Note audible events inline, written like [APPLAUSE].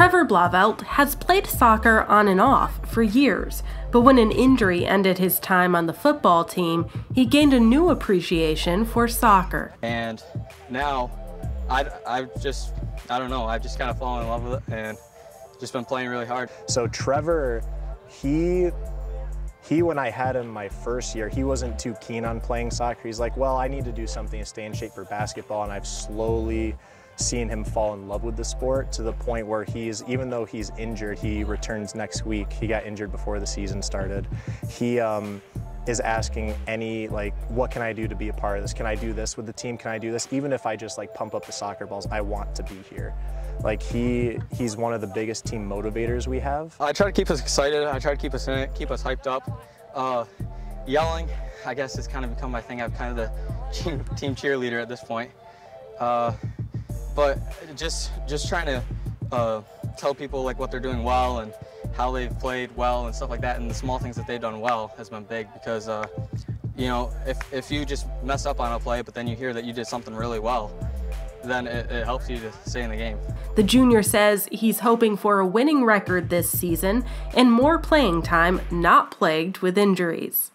Trevor Blauvelt has played soccer on and off for years, but when an injury ended his time on the football team, he gained a new appreciation for soccer. And now, I, I've just, I don't know, I've just kind of fallen in love with it and just been playing really hard. So Trevor, he he when I had him my first year, he wasn't too keen on playing soccer. He's like, well, I need to do something to stay in shape for basketball, and I've slowly seen him fall in love with the sport to the point where he's even though he's injured, he returns next week. He got injured before the season started. He um, is asking any like what can I do to be a part of this? Can I do this with the team? Can I do this? Even if I just like pump up the soccer balls, I want to be here. Like he he's one of the biggest team motivators we have. I try to keep us excited. I try to keep us in it, keep us hyped up. Uh, yelling, I guess, has kind of become my thing. I've kind of the [LAUGHS] team, team cheerleader at this point. Uh, but just just trying to uh, tell people like what they're doing well and how they've played well and stuff like that, and the small things that they've done well has been big because uh, you know if if you just mess up on a play, but then you hear that you did something really well, then it, it helps you to stay in the game. The junior says he's hoping for a winning record this season and more playing time not plagued with injuries.